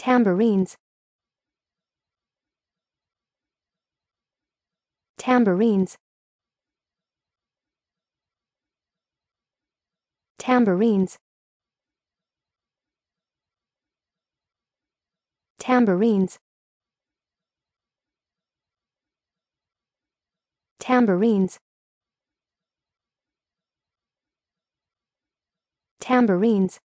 tambourines tambourines tambourines tambourines tambourines tambourines.